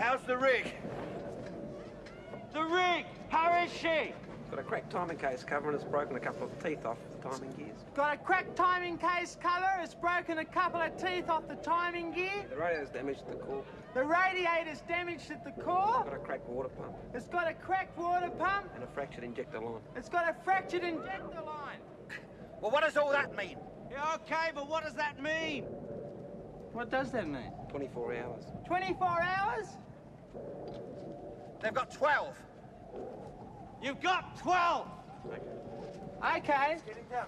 How's the rig? The rig! How is she? Got a cracked timing case cover and it's broken a couple of teeth off the timing gears. Got a cracked timing case cover. It's broken a couple of teeth off the timing gear. The radiator's damaged at the core. The radiator's damaged at the core. Got a cracked water pump It's got a cracked water pump. and a fractured injector line. It's got a fractured injector line. Well, what does all that mean? Yeah, okay, but what does that mean? What does that mean? 24 hours. 24 hours? They've got 12. You've got 12! Okay. Him down.